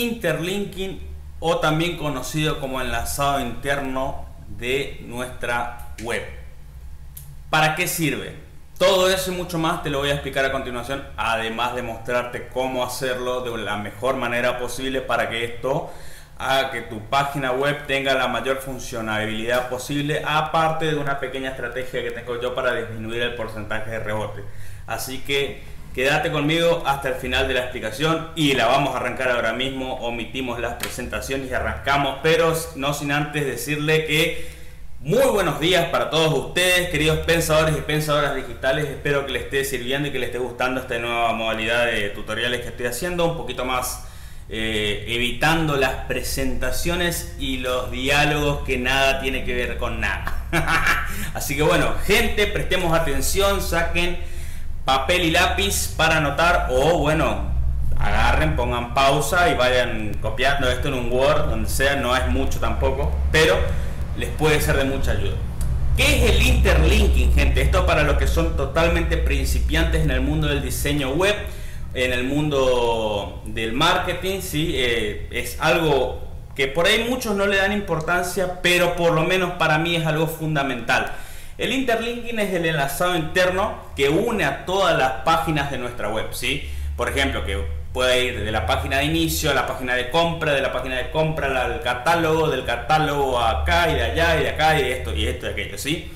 interlinking o también conocido como enlazado interno de nuestra web. ¿Para qué sirve? Todo eso y mucho más te lo voy a explicar a continuación, además de mostrarte cómo hacerlo de la mejor manera posible para que esto haga que tu página web tenga la mayor funcionalidad posible, aparte de una pequeña estrategia que tengo yo para disminuir el porcentaje de rebote. Así que quédate conmigo hasta el final de la explicación y la vamos a arrancar ahora mismo. Omitimos las presentaciones y arrancamos, pero no sin antes decirle que muy buenos días para todos ustedes, queridos pensadores y pensadoras digitales. Espero que les esté sirviendo y que les esté gustando esta nueva modalidad de tutoriales que estoy haciendo, un poquito más eh, evitando las presentaciones y los diálogos que nada tiene que ver con nada. Así que bueno, gente, prestemos atención, saquen papel y lápiz para anotar o bueno, agarren, pongan pausa y vayan copiando esto en un Word, donde sea, no es mucho tampoco, pero les puede ser de mucha ayuda. ¿Qué es el interlinking, gente? Esto para los que son totalmente principiantes en el mundo del diseño web, en el mundo del marketing, ¿sí? Eh, es algo que por ahí muchos no le dan importancia, pero por lo menos para mí es algo fundamental. El interlinking es el enlazado interno que une a todas las páginas de nuestra web, ¿sí? Por ejemplo, que puede ir de la página de inicio a la página de compra, de la página de compra al catálogo, del catálogo a acá y de allá y de acá y de esto y esto y aquello, ¿sí?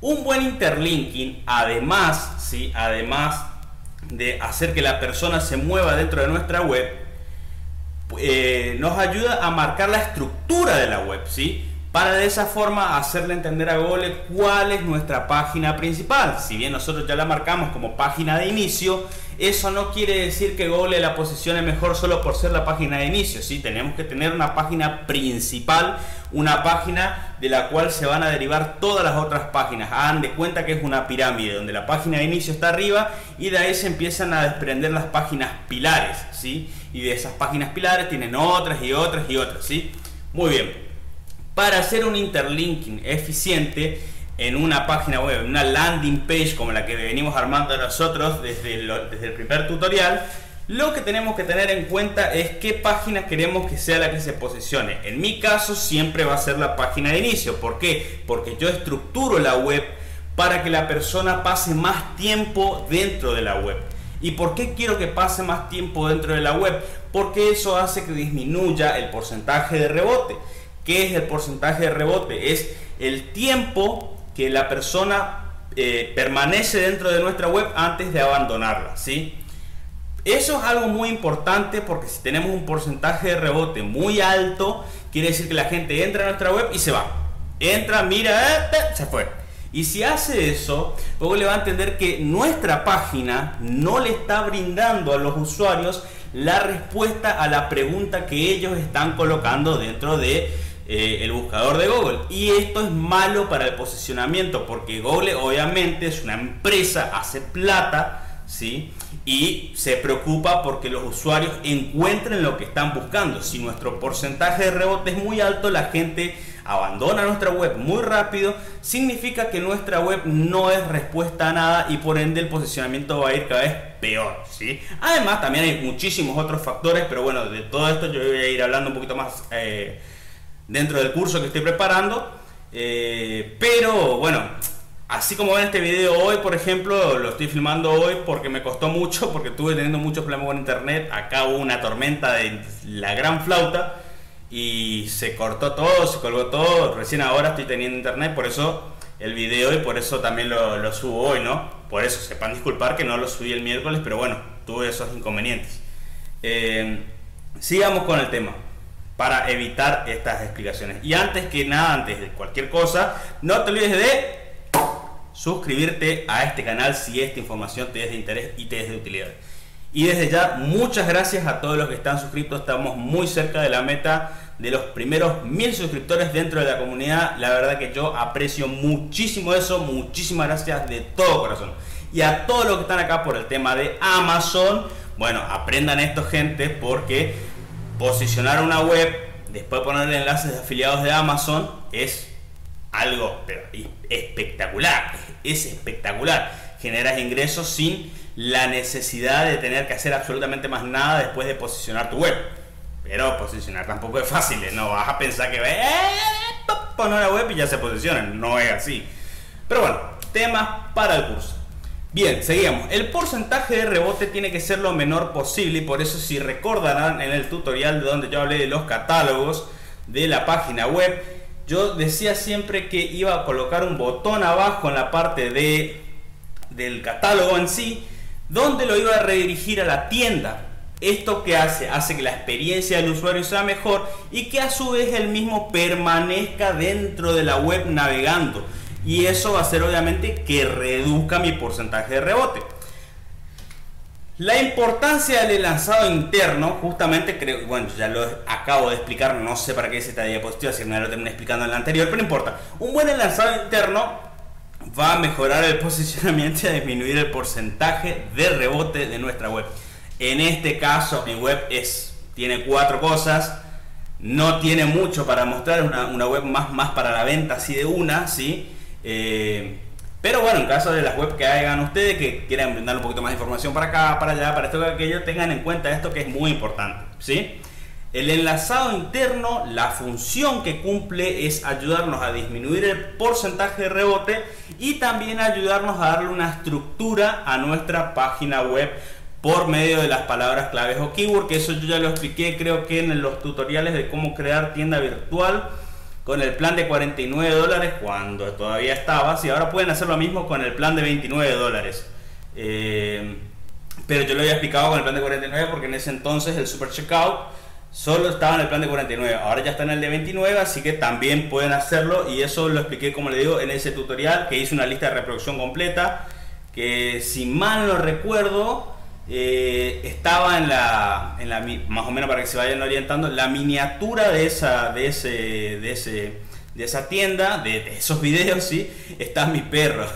Un buen interlinking, además, ¿sí? Además de hacer que la persona se mueva dentro de nuestra web, eh, nos ayuda a marcar la estructura de la web, ¿sí? Para de esa forma hacerle entender a Google cuál es nuestra página principal. Si bien nosotros ya la marcamos como página de inicio, eso no quiere decir que Google la posicione mejor solo por ser la página de inicio. ¿sí? Tenemos que tener una página principal, una página de la cual se van a derivar todas las otras páginas. Hagan de cuenta que es una pirámide donde la página de inicio está arriba y de ahí se empiezan a desprender las páginas pilares. ¿sí? Y de esas páginas pilares tienen otras y otras y otras. ¿sí? Muy bien para hacer un interlinking eficiente en una página web, una landing page como la que venimos armando nosotros desde, desde el primer tutorial, lo que tenemos que tener en cuenta es qué página queremos que sea la que se posicione. En mi caso siempre va a ser la página de inicio. ¿Por qué? Porque yo estructuro la web para que la persona pase más tiempo dentro de la web. ¿Y por qué quiero que pase más tiempo dentro de la web? Porque eso hace que disminuya el porcentaje de rebote. ¿Qué es el porcentaje de rebote? Es el tiempo que la persona eh, permanece dentro de nuestra web antes de abandonarla. ¿sí? Eso es algo muy importante porque si tenemos un porcentaje de rebote muy alto, quiere decir que la gente entra a nuestra web y se va. Entra, mira, eh, se fue. Y si hace eso, luego le va a entender que nuestra página no le está brindando a los usuarios la respuesta a la pregunta que ellos están colocando dentro de eh, el buscador de Google. Y esto es malo para el posicionamiento porque Google obviamente es una empresa, hace plata, ¿sí? Y se preocupa porque los usuarios encuentren lo que están buscando. Si nuestro porcentaje de rebote es muy alto, la gente abandona nuestra web muy rápido, significa que nuestra web no es respuesta a nada y por ende el posicionamiento va a ir cada vez peor. ¿sí? Además, también hay muchísimos otros factores, pero bueno, de todo esto yo voy a ir hablando un poquito más. Eh, dentro del curso que estoy preparando. Eh, pero bueno, así como ven este video hoy, por ejemplo, lo estoy filmando hoy porque me costó mucho, porque estuve teniendo muchos problemas con internet. Acá hubo una tormenta de la gran flauta y se cortó todo, se colgó todo. Recién ahora estoy teniendo internet, por eso el video y por eso también lo, subo hoy, ¿no? Por eso sepan disculpar que no lo subí el miércoles, pero bueno, tuve esos inconvenientes. Eh, sigamos con el tema para evitar estas explicaciones. Y antes que nada, antes de cualquier cosa, no te olvides de suscribirte a este canal si esta información te es de interés y te es de utilidad. Y desde ya, muchas gracias a todos los que están suscritos. Estamos muy cerca de la meta de los primeros mil suscriptores dentro de la comunidad. La verdad que yo aprecio muchísimo eso. Muchísimas gracias de todo corazón. Y a todos los que están acá por el tema de Amazon. Bueno, aprendan esto gente porque posicionar una web, después ponerle enlaces de afiliados de Amazon, es algo espectacular. Es espectacular. Generas ingresos sin la necesidad de tener que hacer absolutamente más nada después de posicionar tu web. Pero posicionar tampoco es fácil, ¿eh? no vas a pensar que eh, poner la web y ya se posiciona, no es así. Pero bueno, temas para el curso. Bien, seguimos. El porcentaje de rebote tiene que ser lo menor posible y por eso si recordarán en el tutorial de donde yo hablé de los catálogos de la página web, yo decía siempre que iba a colocar un botón abajo en la parte de, del catálogo en sí, donde lo iba a redirigir a la tienda. Esto que hace, hace que la experiencia del usuario sea mejor y que a su vez el mismo permanezca dentro de la web navegando y eso va a hacer obviamente que reduzca mi porcentaje de rebote. La importancia del lanzado interno, justamente creo, bueno, ya lo acabo de explicar, no sé para qué es esta diapositiva, si me lo terminé explicando en la anterior, pero no importa. Un buen lanzado interno va a mejorar el posicionamiento y a disminuir el porcentaje de rebote de nuestra web. En este caso, mi web es, tiene cuatro cosas, no tiene mucho para mostrar, una, una web más, más para la venta así de una, ¿sí? Eh, pero bueno, en caso de las webs que hagan ustedes, que quieran brindar un poquito más de información para acá, para allá, para esto, que aquello, tengan en cuenta esto que es muy importante. ¿sí? El enlazado interno, la función que cumple es ayudarnos a disminuir el porcentaje de rebote y también ayudarnos a darle una estructura a nuestra página web por medio de las palabras claves o keyword, que eso yo ya lo expliqué creo que en los tutoriales de cómo crear tienda virtual con el plan de 49 dólares cuando todavía estaba. Si ahora pueden hacer lo mismo con el plan de 29 dólares. Eh, pero yo lo había explicado con el plan de 49 porque en ese entonces el Super Checkout solo estaba en el plan de 49. Ahora ya está en el de 29, así que también pueden hacerlo. Y eso lo expliqué, como le digo, en ese tutorial que hice una lista de reproducción completa. Que si mal no recuerdo, eh, estaba en la, en la, más o menos para que se vayan orientando, la miniatura de esa, de ese, de ese, de esa tienda, de, esos videos, sí, está mi perro,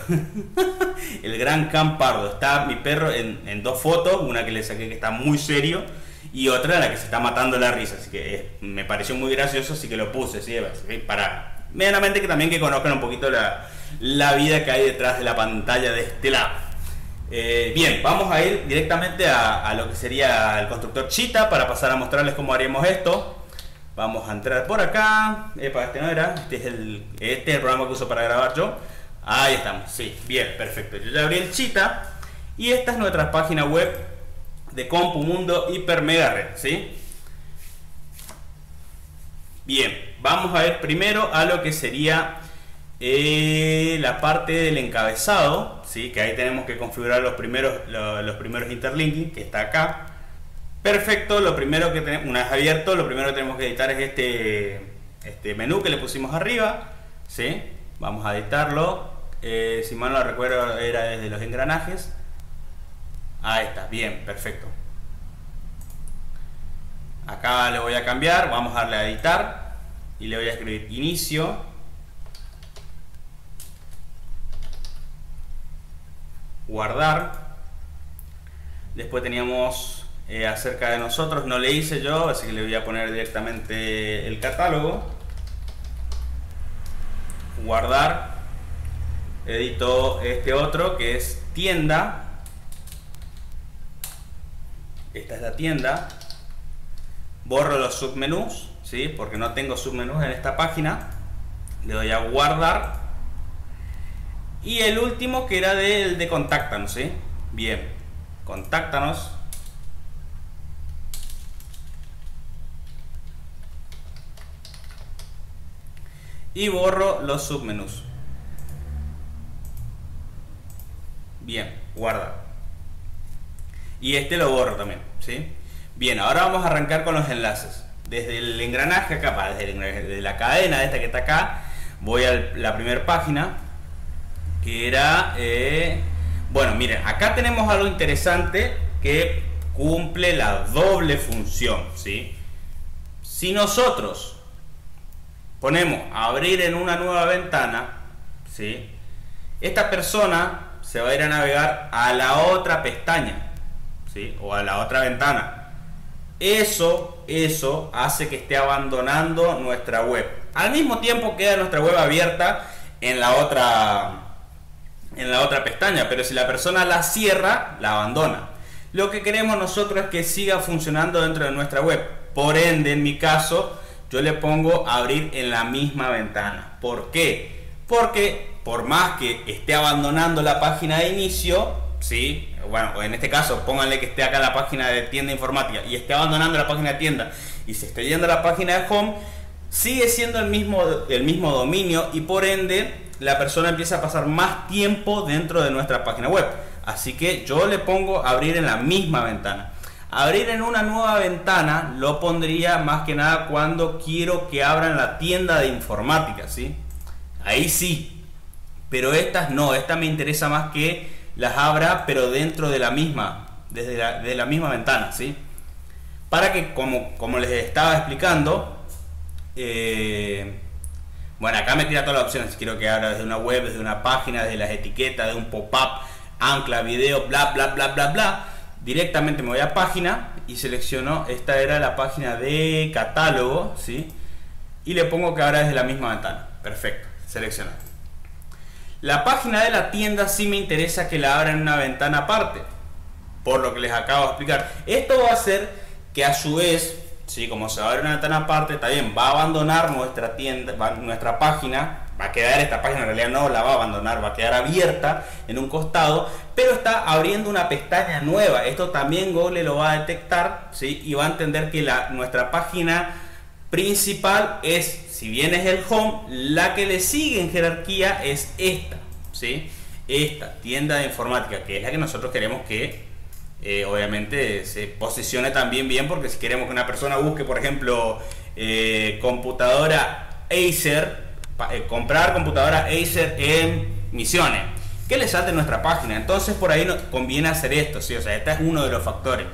el gran campardo, está mi perro en, dos fotos, una que le saqué que está muy serio y otra en la que se está matando la risa, así que me pareció muy gracioso, así que lo puse, ¿sí? para medianamente que también que conozcan un poquito la, la vida que hay detrás de la pantalla de este lado. Eh, bien, vamos a ir directamente a, lo que sería el constructor Cheetah para pasar a mostrarles cómo haríamos esto. Vamos a entrar por acá. Epa, este no era. Este es el, este el programa que uso para grabar yo. Ahí estamos. Sí, bien, perfecto. Yo ya abrí el Cheetah. Y esta es nuestra página web de Compu Mundo Hiper Mega Red. ¿sí? Bien, vamos a ver primero a lo que sería eh, la parte del encabezado, ¿sí? que ahí tenemos que configurar los primeros, los primeros interlinking, que está acá. Perfecto, lo primero que tenemos, una vez abierto, lo primero que tenemos que editar es este, este menú que le pusimos arriba. ¿sí? Vamos a editarlo. Eh, si mal no recuerdo, era desde los engranajes. Ahí está, bien, perfecto. Acá le voy a cambiar, vamos a darle a editar y le voy a escribir inicio guardar. Después teníamos eh, acerca de nosotros, no le hice yo, así que le voy a poner directamente el catálogo. Guardar. Edito este otro que es tienda. Esta es la tienda. Borro los submenús, ¿sí? porque no tengo submenús en esta página. Le doy a guardar y el último que era del de contáctanos. Bien, contáctanos. Y borro los submenús. Bien, guarda. Y este lo borro también, ¿sí? Bien, ahora vamos a arrancar con los enlaces. Desde el engranaje acá, desde, la cadena esta que está acá, voy a la primera página, que era, eh, bueno, miren, acá tenemos algo interesante que cumple la doble función, ¿sí? Si nosotros ponemos abrir en una nueva ventana, ¿sí? Esta persona se va a ir a navegar a la otra pestaña, ¿sí? O a la otra ventana. Eso, eso hace que esté abandonando nuestra web. Al mismo tiempo queda nuestra web abierta en la otra en la otra pestaña, pero si la persona la cierra, la abandona. Lo que queremos nosotros es que siga funcionando dentro de nuestra web. Por ende, en mi caso, yo le pongo abrir en la misma ventana. ¿Por qué? Porque por más que esté abandonando la página de inicio, ¿sí? Bueno, en este caso, pónganle que esté acá la página de tienda informática y esté abandonando la página de tienda y se esté yendo a la página de home, sigue siendo el mismo, el mismo dominio y por ende la persona empieza a pasar más tiempo dentro de nuestra página web. Así que yo le pongo abrir en la misma ventana. Abrir en una nueva ventana lo pondría más que nada cuando quiero que abran la tienda de informática, ¿sí? Ahí sí. Pero estas no, esta me interesa más que las abra pero dentro de la misma, desde la, de la misma ventana, ¿sí? Para que, como, como les estaba explicando, eh, bueno, acá me tira todas las opciones. Quiero que abra desde una web, desde una página, desde las etiquetas, de un pop-up, ancla, video, bla, bla, bla, bla, bla. Directamente me voy a página y selecciono, esta era la página de catálogo, ¿sí? Y le pongo que abra desde la misma ventana. Perfecto, seleccionar. La página de la tienda sí me interesa que la abra en una ventana aparte, por lo que les acabo de explicar. Esto va a hacer que a su vez ¿sí? como se va a abrir una ventana aparte, también va a abandonar nuestra tienda, nuestra página, va a quedar esta página, en realidad no la va a abandonar, va a quedar abierta en un costado, pero está abriendo una pestaña nueva. Esto también Google lo va a detectar ¿sí? y va a entender que la, nuestra página principal es, si bien es el home, la que le sigue en jerarquía es esta, ¿sí? esta tienda de informática, que es la que nosotros queremos que eh, obviamente se posicione también bien porque si queremos que una persona busque, por ejemplo, eh, computadora Acer, eh, comprar computadora Acer en Misiones, que le salte nuestra página. Entonces por ahí nos conviene hacer esto, ¿sí? o sea, este es uno de los factores.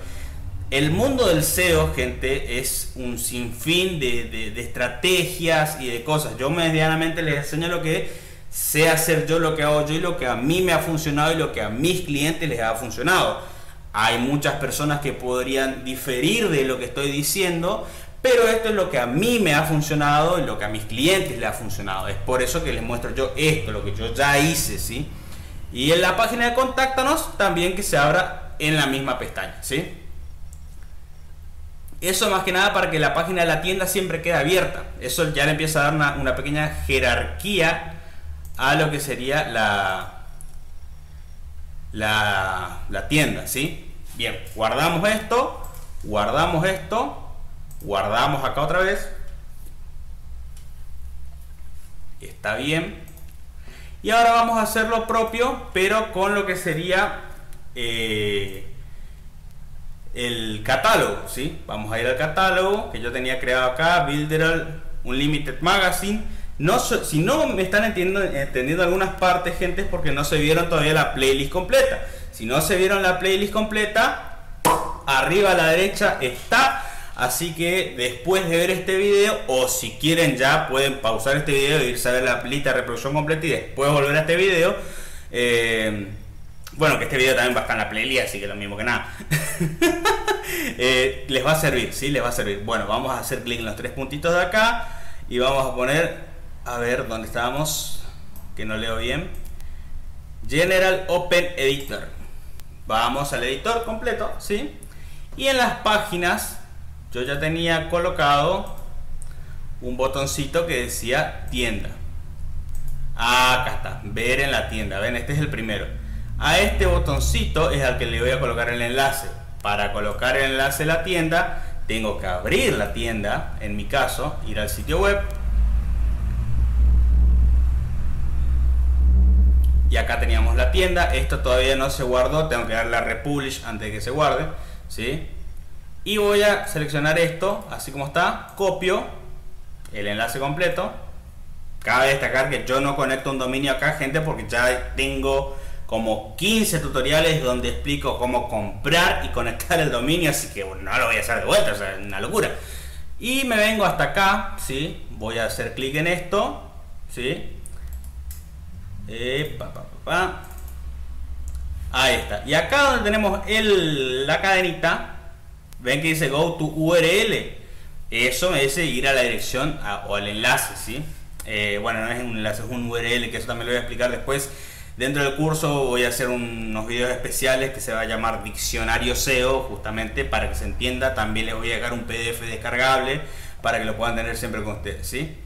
El mundo del SEO, gente, es un sinfín de, de estrategias y de cosas. Yo medianamente les enseño lo que sé hacer yo, lo que hago yo y lo que a mí me ha funcionado y lo que a mis clientes les ha funcionado hay muchas personas que podrían diferir de lo que estoy diciendo, pero esto es lo que a mí me ha funcionado y lo que a mis clientes le ha funcionado. Es por eso que les muestro yo esto, lo que yo ya hice, ¿sí? Y en la página de Contáctanos también que se abra en la misma pestaña, ¿sí? Eso más que nada para que la página de la tienda siempre quede abierta. Eso ya le empieza a dar una, una pequeña jerarquía a lo que sería la, la, tienda, ¿sí? Bien, guardamos esto, guardamos esto, guardamos acá otra vez. Está bien. Y ahora vamos a hacer lo propio, pero con lo que sería eh, el catálogo, ¿sí? Vamos a ir al catálogo que yo tenía creado acá, Builder Unlimited Magazine no, si no me están entendiendo, algunas partes, gente, es porque no se vieron todavía la playlist completa. Si no se vieron la playlist completa, arriba a la derecha está. Así que después de ver este video, o si quieren ya, pueden pausar este video e irse a ver la lista de reproducción completa y después volver a este video. Eh, bueno, que este video también va a estar en la playlist, así que lo mismo que nada. Eh, les va a servir, sí, les va a servir. Bueno, vamos a hacer clic en los tres puntitos de acá y vamos a poner a ver dónde estábamos, que no leo bien. General Open Editor. Vamos al editor completo, ¿sí? Y en las páginas yo ya tenía colocado un botoncito que decía tienda. acá está, ver en la tienda. Ven, este es el primero. A este botoncito es al que le voy a colocar el enlace. Para colocar el enlace a la tienda, tengo que abrir la tienda, en mi caso, ir al sitio web y acá teníamos la tienda esto todavía no se guardó tengo que darle a republish antes de que se guarde ¿sí? y voy a seleccionar esto así como está copio el enlace completo cabe destacar que yo no conecto un dominio acá gente porque ya tengo como 15 tutoriales donde explico cómo comprar y conectar el dominio así que no lo voy a hacer de vuelta es una locura y me vengo hasta acá ¿sí? voy a hacer clic en esto ¿sí? Eh, Ahí está. Y acá donde tenemos el, la cadenita, ven que dice Go to URL. Eso me dice ir a la dirección o al enlace, ¿sí? Eh, bueno, no es un enlace, es un URL, que eso también lo voy a explicar después Dentro del curso voy a hacer unos videos especiales que se va a llamar Diccionario SEO, justamente para que se entienda. También les voy a dejar un PDF descargable para que lo puedan tener siempre con ustedes. ¿sí?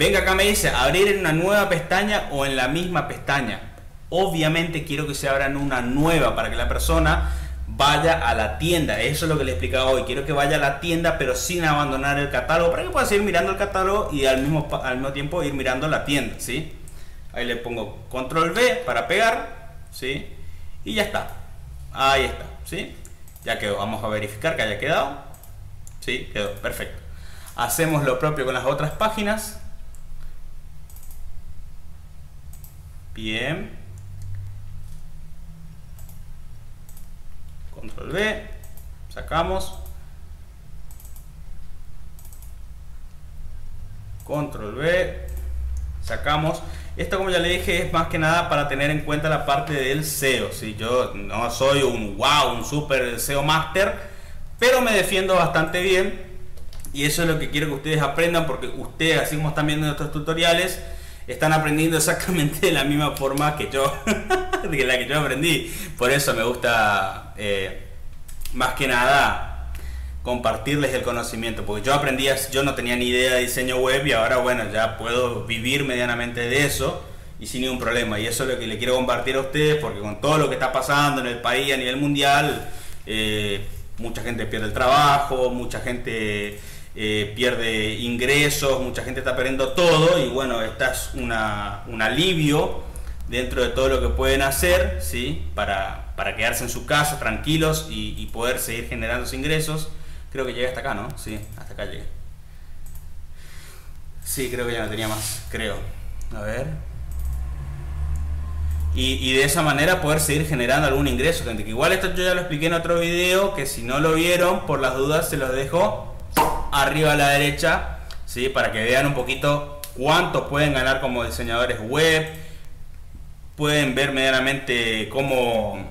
Venga acá me dice, abrir en una nueva pestaña o en la misma pestaña. Obviamente quiero que se abran una nueva para que la persona vaya a la tienda. Eso es lo que le he explicado hoy. Quiero que vaya a la tienda pero sin abandonar el catálogo para que pueda seguir mirando el catálogo y al mismo, al mismo tiempo ir mirando la tienda. ¿sí? Ahí le pongo control V para pegar. ¿sí? Y ya está. Ahí está. ¿sí? Ya quedó. Vamos a verificar que haya quedado. Sí, quedó. Perfecto. Hacemos lo propio con las otras páginas. Bien. Control V, sacamos. Control V, sacamos. Esto como ya le dije es más que nada para tener en cuenta la parte del SEO. Si yo no soy un wow, un super SEO master, pero me defiendo bastante bien. Y eso es lo que quiero que ustedes aprendan porque ustedes, así como están viendo nuestros tutoriales, están aprendiendo exactamente de la misma forma que yo, de la que yo aprendí. Por eso me gusta eh, más que nada compartirles el conocimiento, porque yo aprendí, yo no tenía ni idea de diseño web y ahora bueno, ya puedo vivir medianamente de eso y sin ningún problema. Y eso es lo que le quiero compartir a ustedes, porque con todo lo que está pasando en el país a nivel mundial, eh, mucha gente pierde el trabajo, mucha gente eh, pierde ingresos, mucha gente está perdiendo todo y bueno, esta es una, un alivio dentro de todo lo que pueden hacer, ¿sí? Para, para quedarse en su casa tranquilos y, poder seguir generando ingresos. Creo que llegué hasta acá, ¿no? Sí, hasta acá llegué. Sí, creo que ya no tenía más, creo. A ver. Y, y, de esa manera poder seguir generando algún ingreso, gente. Que igual esto yo ya lo expliqué en otro video, que si no lo vieron, por las dudas se los dejo arriba a la derecha, ¿sí? para que vean un poquito cuánto pueden ganar como diseñadores web. Pueden ver medianamente cómo,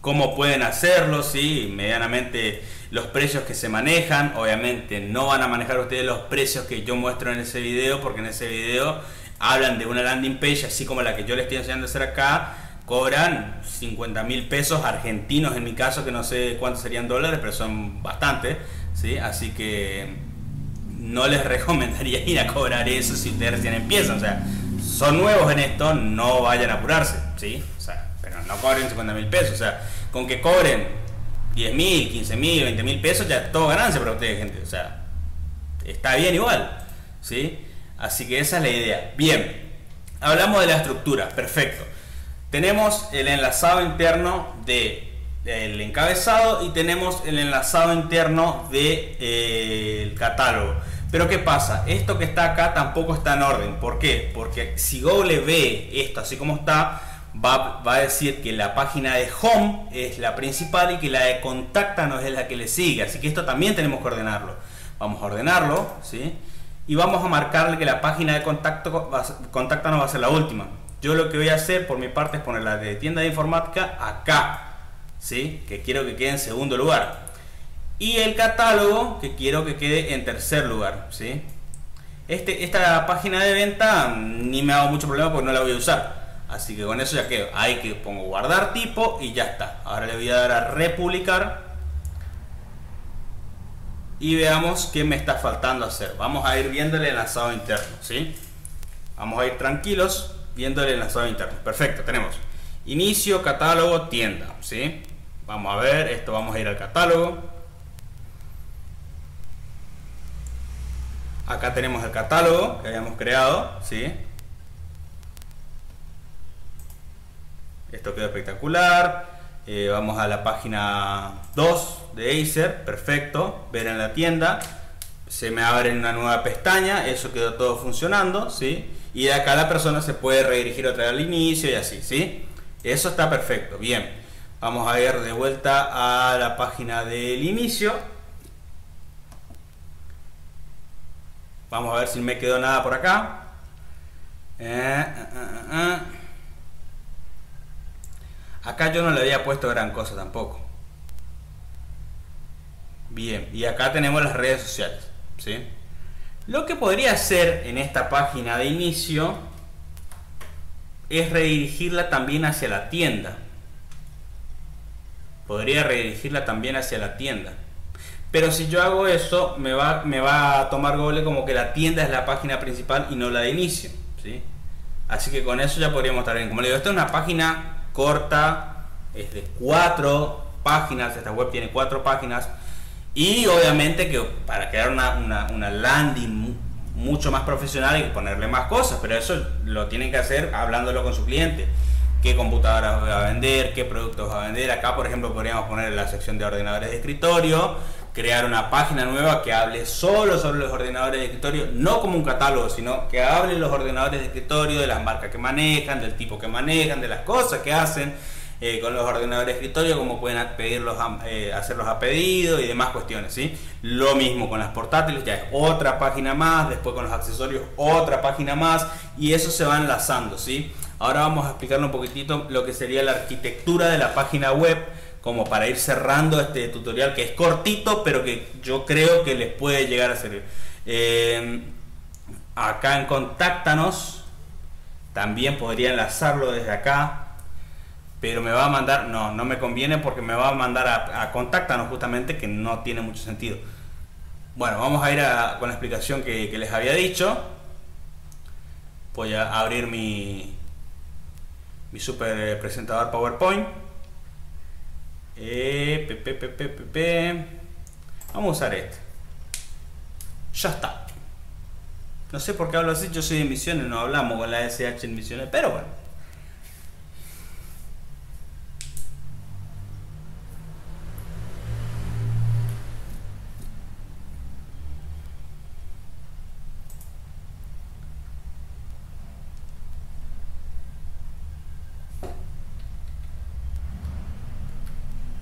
cómo pueden hacerlo, ¿sí? medianamente los precios que se manejan. Obviamente no van a manejar ustedes los precios que yo muestro en ese video, porque en ese video hablan de una landing page, así como la que yo les estoy enseñando a hacer acá, cobran 50 mil pesos argentinos en mi caso, que no sé cuántos serían dólares, pero son bastante. ¿Sí? Así que no les recomendaría ir a cobrar eso si ustedes recién empiezan. O sea, son nuevos en esto, no vayan a apurarse, ¿sí? O sea, pero no cobren 50 mil pesos. O sea, con que cobren 10 mil, 15 mil, 20 mil pesos, ya todo ganancia para ustedes, gente. O sea, está bien igual, ¿sí? Así que esa es la idea. Bien, hablamos de la estructura, perfecto. Tenemos el enlazado interno de el encabezado y tenemos el enlazado interno del de, eh, catálogo. Pero ¿qué pasa? Esto que está acá tampoco está en orden. ¿Por qué? Porque si Google ve esto así como está, va, va, a decir que la página de Home es la principal y que la de Contáctanos es la que le sigue. Así que esto también tenemos que ordenarlo. Vamos a ordenarlo, ¿sí? Y vamos a marcarle que la página de contacto, va a ser la última. Yo lo que voy a hacer por mi parte es poner la de tienda de informática acá ¿sí? que quiero que quede en segundo lugar. Y el catálogo que quiero que quede en tercer lugar. ¿sí? Este, esta página de venta ni me hago mucho problema porque no la voy a usar. Así que con eso ya quedo. Hay que pongo guardar tipo y ya está. Ahora le voy a dar a republicar. Y veamos qué me está faltando hacer. Vamos a ir viendo el enlazado interno. ¿sí? Vamos a ir tranquilos viendo el enlazado interno. Perfecto, tenemos inicio, catálogo, tienda. ¿sí? Vamos a ver, esto vamos a ir al catálogo. Acá tenemos el catálogo que habíamos creado, ¿sí? Esto quedó espectacular. Eh, vamos a la página 2 de Acer, perfecto. Ver en la tienda. Se me abre una nueva pestaña, eso quedó todo funcionando, ¿sí? Y de acá la persona se puede redirigir otra vez al inicio y así, ¿sí? Eso está perfecto, bien. Vamos a ir de vuelta a la página del inicio. Vamos a ver si me quedó nada por acá. Eh, eh, eh, acá yo no le había puesto gran cosa tampoco. Bien, y acá tenemos las redes sociales. ¿sí? Lo que podría hacer en esta página de inicio es redirigirla también hacia la tienda. Podría redirigirla también hacia la tienda. Pero si yo hago eso, me va, me va a tomar Google como que la tienda es la página principal y no la de inicio. ¿sí? Así que con eso ya podríamos estar bien. Como le digo, esta es una página corta, es de cuatro páginas, esta web tiene cuatro páginas. Y obviamente que para crear una, una, landing mucho más profesional que ponerle más cosas, pero eso lo tienen que hacer hablándolo con su cliente. ¿Qué computadoras va a vender? ¿Qué productos va a vender? Acá, por ejemplo, podríamos poner la sección de ordenadores de escritorio, crear una página nueva que hable solo sobre los ordenadores de escritorio, no como un catálogo, sino que hable los ordenadores de escritorio, de las marcas que manejan, del tipo que manejan, de las cosas que hacen eh, con los ordenadores de escritorio, como pueden pedirlos eh, hacerlos a pedido y demás cuestiones. Lo mismo con las portátiles, ya es otra página más, después con los accesorios otra página más y eso se va enlazando. ¿sí? Ahora vamos a explicarle un poquitito lo que sería la arquitectura de la página web como para ir cerrando este tutorial que es cortito pero que yo creo que les puede llegar a servir. Eh, acá en Contáctanos también podría enlazarlo desde acá pero me va a mandar, no, no me conviene porque me va a mandar a, a contáctanos justamente que no tiene mucho sentido. Bueno, vamos a ir con la explicación que, les había dicho. Voy a abrir mi, mi super presentador PowerPoint. Eh, vamos a usar este. Ya está. No sé por qué hablo así, yo soy de Misiones, no hablamos con la SH en Misiones, pero bueno.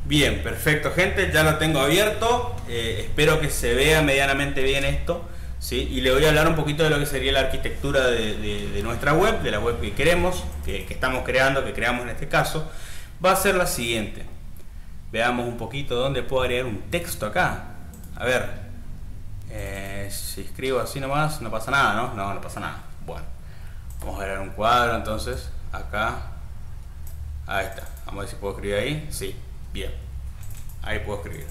Bien, perfecto gente, ya lo tengo abierto, eh, espero que se vea medianamente bien esto, ¿sí? y le voy a hablar un poquito de lo que sería la arquitectura de, nuestra web, de la web que queremos, que, estamos creando, que creamos en este caso, va a ser la siguiente. Veamos un poquito dónde puedo agregar un texto acá. A ver, eh, si escribo así nomás, no pasa nada, ¿no? No, no pasa nada. Bueno, vamos a agregar un cuadro entonces, acá. Ahí está, vamos a ver si puedo escribir ahí. Sí, Bien, ahí puedo escribir.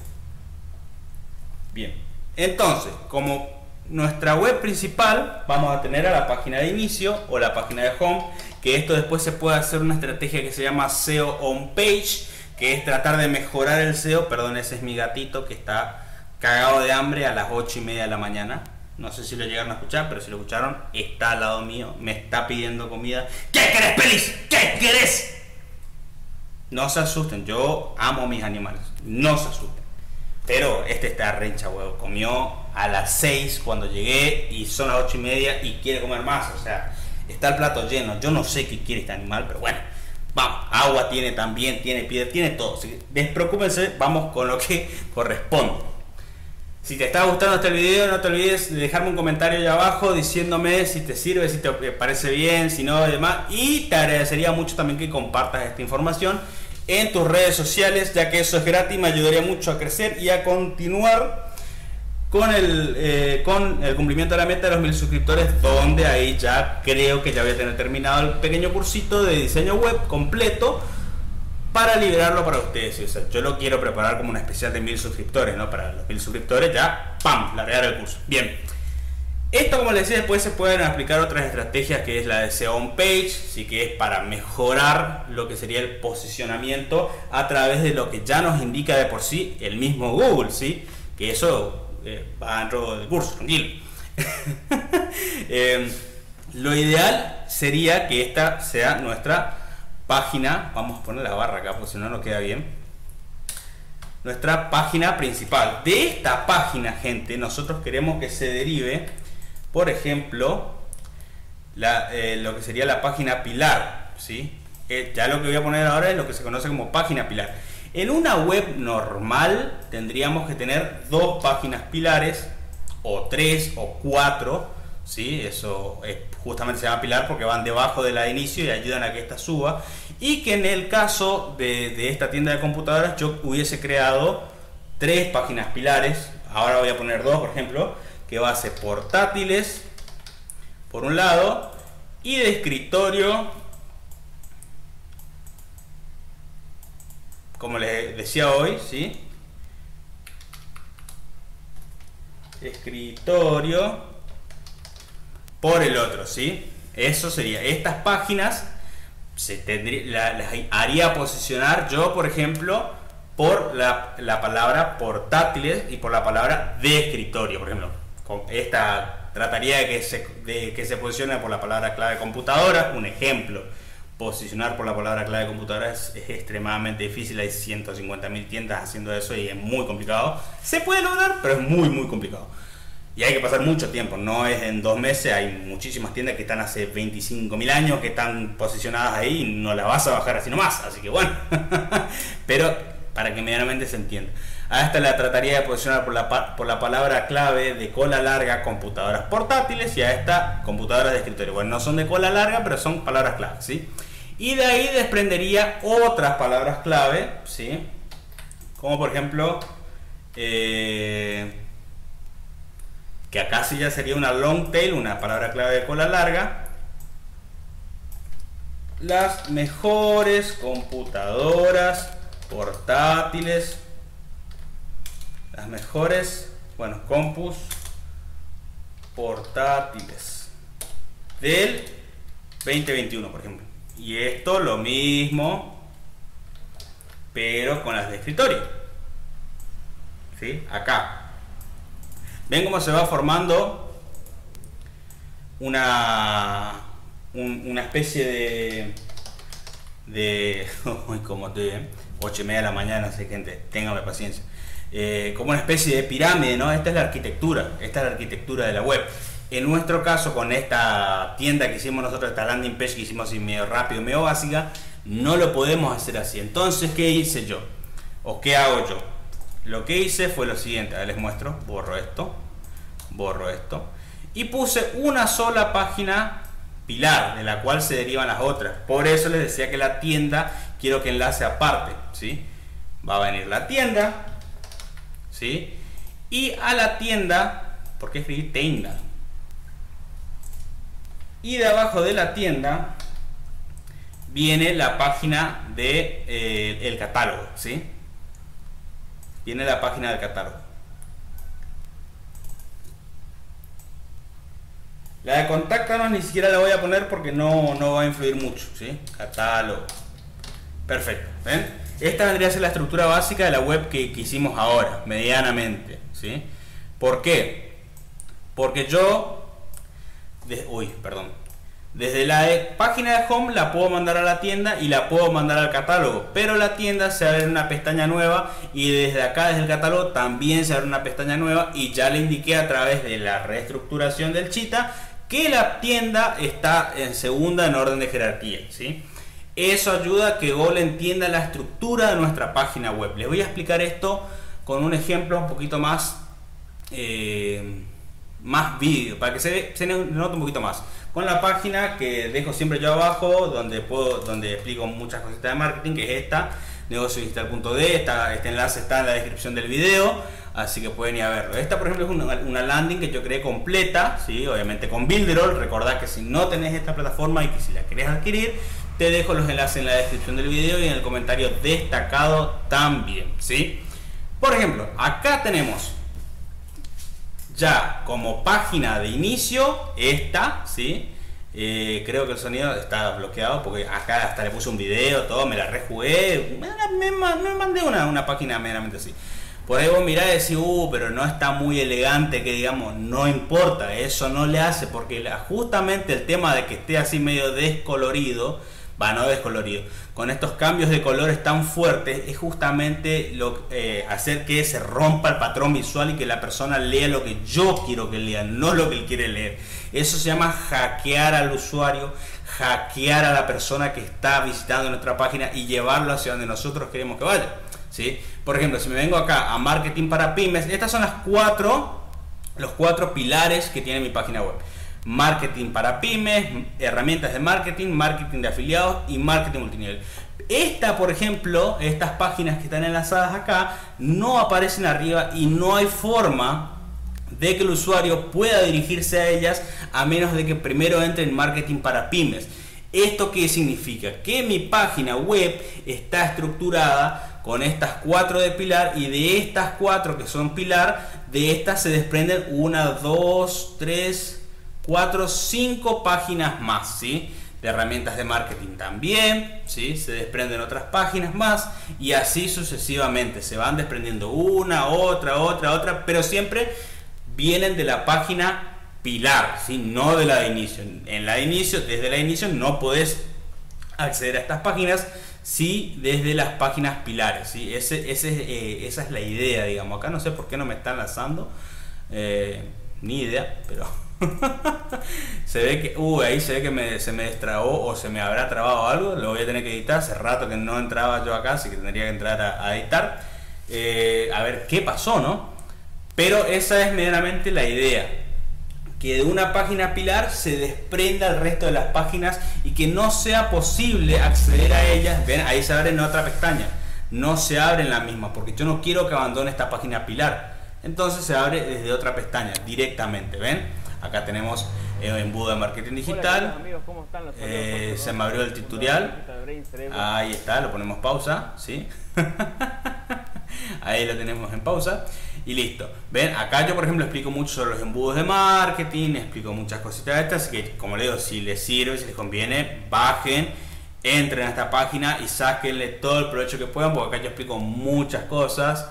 Bien, entonces, como nuestra web principal, vamos a tener a la página de inicio o la página de home, que esto después se puede hacer una estrategia que se llama SEO on page, que es tratar de mejorar el SEO. Perdón, ese es mi gatito que está cagado de hambre a las 8 y media de la mañana. No sé si lo llegaron a escuchar, pero si lo escucharon, está al lado mío, me está pidiendo comida. ¿Qué querés, Pelis? ¿Qué querés? No se asusten, yo amo mis animales, no se asusten. Pero este está rencha, huevo. Comió a las 6 cuando llegué y son las 8 y media y quiere comer más. O sea, está el plato lleno. Yo no sé qué quiere este animal, pero bueno. Vamos, agua tiene también, tiene piedra, tiene todo. Despreocúpense, vamos con lo que corresponde. Si te está gustando este video, no te olvides de dejarme un comentario ahí abajo diciéndome si te sirve, si te parece bien, si no, y demás. Y te agradecería mucho también que compartas esta información en tus redes sociales, ya que eso es gratis, me ayudaría mucho a crecer y a continuar con el, eh, con el cumplimiento de la meta de los mil suscriptores, donde ahí ya creo que ya voy a tener terminado el pequeño cursito de diseño web completo para liberarlo para ustedes. O sea, yo lo quiero preparar como una especial de mil suscriptores, ¿no? Para los mil suscriptores ya, ¡pam!, largar el curso. Bien. Esto, como les decía, después se pueden aplicar otras estrategias que es la de SEO on page, sí que es para mejorar lo que sería el posicionamiento a través de lo que ya nos indica de por sí el mismo Google, ¿sí? Que eso eh, va dentro del curso, tranquilo. Em, lo ideal sería que esta sea nuestra página, vamos a poner la barra acá porque si no no queda bien, nuestra página principal. De esta página, gente, nosotros queremos que se derive, por ejemplo, eh, lo que sería la página pilar, ¿sí? Eh, ya lo que voy a poner ahora es lo que se conoce como página pilar. En una web normal tendríamos que tener dos páginas pilares, o tres, o cuatro, ¿sí? Eso es, justamente se llama pilar porque van debajo de la de inicio y ayudan a que esta suba. Y que en el caso de, de esta tienda de computadoras yo hubiese creado tres páginas pilares, ahora voy a poner dos, por ejemplo, que va a ser portátiles, por un lado, y de escritorio, como les decía hoy, ¿sí? Escritorio por el otro, ¿sí? Eso sería, estas páginas se tendría, las haría posicionar yo, por ejemplo, por la, la, palabra portátiles y por la palabra de escritorio, por ejemplo. Esta trataría de que se, de que se posicione por la palabra clave computadora, un ejemplo posicionar por la palabra clave computadora es, extremadamente difícil, hay 150.000 tiendas haciendo eso y es muy complicado. Se puede lograr, pero es muy, muy complicado. Y hay que pasar mucho tiempo, no es en dos meses, hay muchísimas tiendas que están hace 25.000 años, que están posicionadas ahí y no las vas a bajar así nomás, así que bueno, pero para que medianamente se entienda. A esta la trataría de posicionar por la, por la palabra clave de cola larga computadoras portátiles y a esta computadoras de escritorio. Bueno, no son de cola larga, pero son palabras clave, ¿sí? Y de ahí desprendería otras palabras clave, ¿sí? Como por ejemplo, eh, que acá sí ya sería una long tail, una palabra clave de cola larga. Las mejores computadoras portátiles. Las mejores, bueno, compus portátiles del 2021, por ejemplo. Y esto lo mismo, pero con las de escritorio. ¿Sí? Acá. Ven cómo se va formando una, una especie de... de como te 8 y media de la mañana, así gente, téngame paciencia. Eh, como una especie de pirámide, ¿no? Esta es la arquitectura, esta es la arquitectura de la web. En nuestro caso, con esta tienda que hicimos nosotros, esta landing page que hicimos así medio rápido, medio básica, no lo podemos hacer así. Entonces, ¿qué hice yo? ¿O qué hago yo? Lo que hice fue lo siguiente, les muestro, borro esto, borro esto, y puse una sola página pilar de la cual se derivan las otras. Por eso les decía que la tienda quiero que enlace aparte, ¿sí? Va a venir la tienda, ¿sí? Y a la tienda, ¿por qué escribir tienda? y de abajo de la tienda viene la página de eh, catálogo ¿sí? Viene la página del catálogo la de contáctanos ni siquiera la voy a poner porque no, no va a influir mucho ¿sí? catálogo perfecto ¿ven? esta vendría a ser la estructura básica de la web que, hicimos ahora medianamente ¿sí? ¿por qué? porque yo uy, perdón. Desde la página de home la puedo mandar a la tienda y la puedo mandar al catálogo, pero la tienda se abre una pestaña nueva y desde acá, desde el catálogo, también se abre una pestaña nueva y ya le indiqué a través de la reestructuración del chita que la tienda está en segunda en orden de jerarquía. ¿sí? Eso ayuda a que Google entienda la estructura de nuestra página web. Les voy a explicar esto con un ejemplo un poquito más... Eh, más vídeo, para que se, se note un poquito más. Con la página que dejo siempre yo abajo, donde puedo, donde explico muchas cositas de marketing, que es esta, negociodigital.de, este enlace está en la descripción del video, así que pueden ir a verlo. Esta, por ejemplo, es una, landing que yo creé completa, ¿sí? obviamente con Builderall. Recordad que si no tenés esta plataforma y que si la querés adquirir, te dejo los enlaces en la descripción del video y en el comentario destacado también. ¿sí? Por ejemplo, acá tenemos ya como página de inicio, esta, ¿sí? Eh, creo que el sonido está bloqueado porque acá hasta le puse un video, todo, me la rejugué, me, mandé una, una, página meramente así. Por ahí vos mirás y decís, uh, pero no está muy elegante, que digamos, no importa, eso no le hace, porque justamente el tema de que esté así medio descolorido, va, no descolorido, con estos cambios de colores tan fuertes, es justamente lo, eh, hacer que se rompa el patrón visual y que la persona lea lo que yo quiero que lea, no lo que él quiere leer. Eso se llama hackear al usuario, hackear a la persona que está visitando nuestra página y llevarlo hacia donde nosotros queremos que vaya. ¿sí? Por ejemplo, si me vengo acá a marketing para pymes, estas son las cuatro, los cuatro pilares que tiene mi página web marketing para pymes, herramientas de marketing, marketing de afiliados y marketing multinivel. Esta, por ejemplo, estas páginas que están enlazadas acá, no aparecen arriba y no hay forma de que el usuario pueda dirigirse a ellas a menos de que primero entre en marketing para pymes. ¿Esto qué significa? Que mi página web está estructurada con estas cuatro de pilar y de estas cuatro que son pilar, de estas se desprenden una, dos, tres, cuatro, cinco páginas más, ¿sí? De herramientas de marketing también, ¿sí? Se desprenden otras páginas más y así sucesivamente. Se van desprendiendo una, otra, otra, otra, pero siempre vienen de la página pilar, ¿sí? No de la de inicio. En la inicio, desde la de inicio no podés acceder a estas páginas sí desde las páginas pilares. ¿sí? Ese, ese, eh, esa es la idea, digamos. Acá no sé por qué no me están lanzando, eh, ni idea, pero se ve que, uh, ahí se ve que se me destrabó o se me habrá trabado algo. Lo voy a tener que editar. Hace rato que no entraba yo acá, así que tendría que entrar a, editar. Eh, a ver qué pasó, ¿no? Pero esa es medianamente la idea que de una página pilar se desprenda el resto de las páginas y que no sea posible acceder a ellas. Ven, ahí se abre en otra pestaña. No se abre en la misma porque yo no quiero que abandone esta página pilar. Entonces se abre desde otra pestaña directamente. ¿Ven? Acá tenemos el eh, embudo de marketing digital. Eh, se me abrió el tutorial. Ahí está, lo ponemos pausa. ¿sí? Ahí lo tenemos en pausa y listo. Ven, acá yo por ejemplo explico mucho sobre los embudos de marketing, explico muchas cositas de estas, que como le digo, si les sirve, si les conviene, bajen, entren a esta página y sáquenle todo el provecho que puedan, porque acá yo explico muchas cosas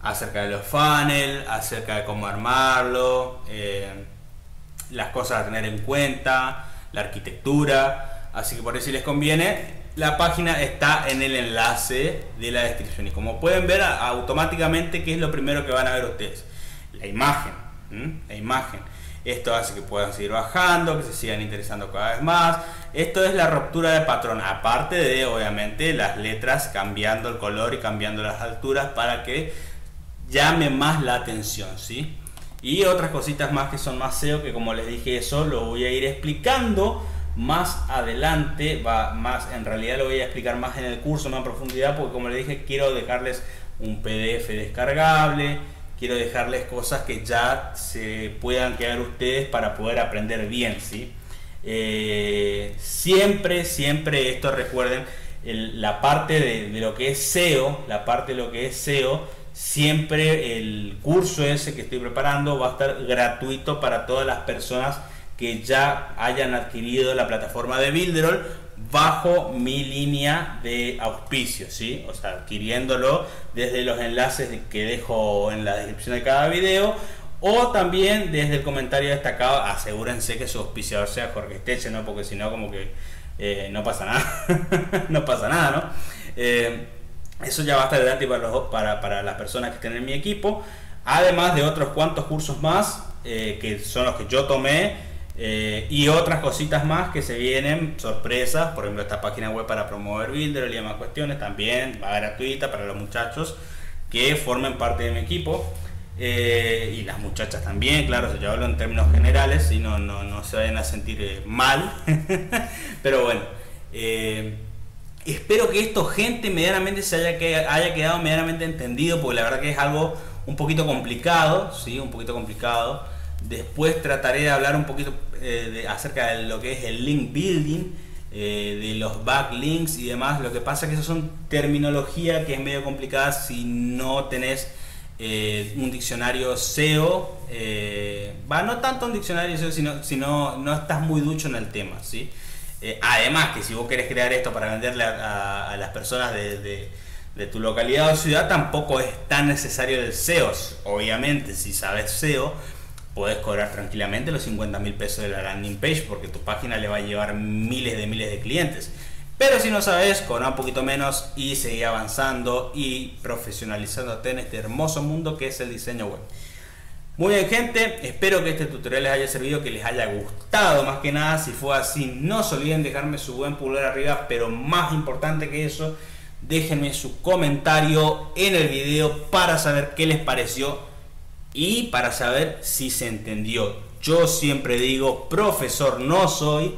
acerca de los funnels, acerca de cómo armarlo, eh, las cosas a tener en cuenta, la arquitectura, así que por eso si les conviene, la página está en el enlace de la descripción. Y como pueden ver automáticamente, ¿qué es lo primero que van a ver ustedes? La imagen. La imagen. Esto hace que puedan seguir bajando, que se sigan interesando cada vez más. Esto es la ruptura de patrón, aparte de obviamente las letras cambiando el color y cambiando las alturas para que llame más la atención, ¿sí? Y otras cositas más que son más SEO, que como les dije eso lo voy a ir explicando más adelante, va más, en realidad lo voy a explicar más en el curso, más en profundidad, porque como le dije, quiero dejarles un PDF descargable, quiero dejarles cosas que ya se puedan quedar ustedes para poder aprender bien, ¿sí? Eh, siempre, siempre esto recuerden, la parte de, de, lo que es SEO, la parte de lo que es SEO, siempre el curso ese que estoy preparando va a estar gratuito para todas las personas que ya hayan adquirido la plataforma de Builderall bajo mi línea de auspicio, ¿sí? O sea, adquiriéndolo desde los enlaces que dejo en la descripción de cada video o también desde el comentario destacado, asegúrense que su auspiciador sea Jorge Esteche, ¿no? Porque si no, como que eh, no pasa nada, no pasa nada, ¿no? Eso ya va a estar gratis para, para, las personas que estén en mi equipo, además de otros cuantos cursos más, eh, que son los que yo tomé, eh, y otras cositas más que se vienen, sorpresas, por ejemplo esta página web para promover Builder y demás cuestiones, también va gratuita para los muchachos que formen parte de mi equipo. Eh, y las muchachas también, claro, yo hablo en términos generales y no, no, no se vayan a sentir mal. Pero bueno, espero que esto gente medianamente se haya, que, haya quedado medianamente entendido, porque la verdad que es algo un poquito complicado, ¿sí? Un poquito complicado. Después trataré de hablar un poquito eh, acerca de lo que es el link building, eh, de los backlinks y demás. Lo que pasa es que eso son terminología que es medio complicada si no tenés eh, un diccionario SEO. va, no tanto un diccionario SEO, sino si no, estás muy ducho en el tema. ¿sí? Además que si vos querés crear esto para venderle a, las personas de, tu localidad o ciudad, tampoco es tan necesario el SEO. Obviamente, si sabes SEO puedes cobrar tranquilamente los 50 mil pesos de la landing page porque tu página le va a llevar miles de miles de clientes. Pero si no sabes, cobra un poquito menos y seguir avanzando y profesionalizándote en este hermoso mundo que es el diseño web. Muy bien gente, espero que este tutorial les haya servido, que les haya gustado más que nada. Si fue así, no se olviden dejarme su buen pulgar arriba, pero más importante que eso, déjenme su comentario en el video para saber qué les pareció y para saber si se entendió. Yo siempre digo, profesor no soy,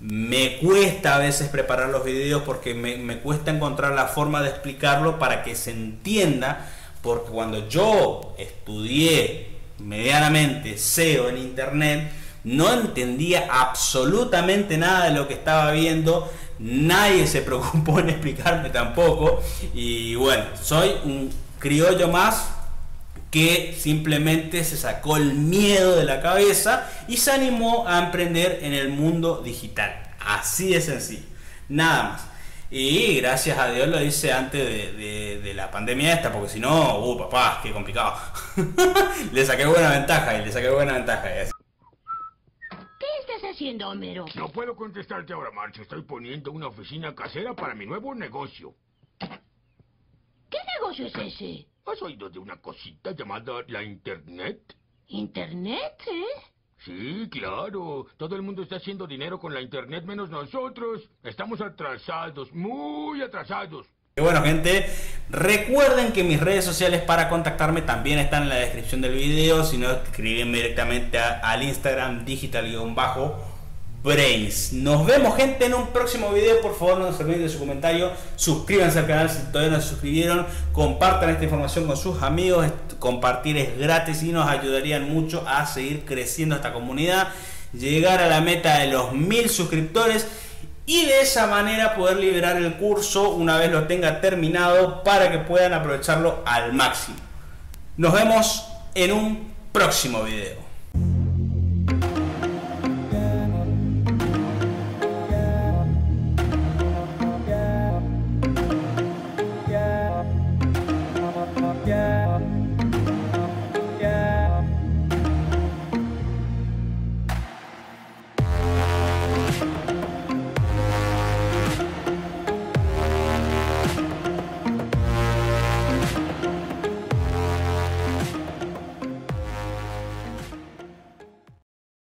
me cuesta a veces preparar los videos porque me, cuesta encontrar la forma de explicarlo para que se entienda, porque cuando yo estudié medianamente SEO en internet, no entendía absolutamente nada de lo que estaba viendo, nadie se preocupó en explicarme tampoco. Y bueno, soy un criollo más que simplemente se sacó el miedo de la cabeza y se animó a emprender en el mundo digital. Así de sencillo. Nada más. Y gracias a Dios lo hice antes de, la pandemia esta, porque si no, uh, papá, qué complicado. le saqué buena ventaja y le saqué buena ventaja. ¿Qué estás haciendo, Homero? No puedo contestarte ahora, Marcho. Estoy poniendo una oficina casera para mi nuevo negocio. ¿Qué negocio es ese? ¿Has oído de una cosita llamada la Internet? ¿Internet, eh? Sí, claro. Todo el mundo está haciendo dinero con la Internet menos nosotros. Estamos atrasados, muy atrasados. Y bueno, gente, recuerden que mis redes sociales para contactarme también están en la descripción del video. Si no, escribenme directamente al Instagram digital-bajo Brains. Nos vemos gente en un próximo video. Por favor no se olviden de su comentario. Suscríbanse al canal si todavía no se suscribieron. Compartan esta información con sus amigos. Compartir es gratis y nos ayudarían mucho a seguir creciendo esta comunidad. Llegar a la meta de los mil suscriptores. Y de esa manera poder liberar el curso una vez lo tenga terminado para que puedan aprovecharlo al máximo. Nos vemos en un próximo video.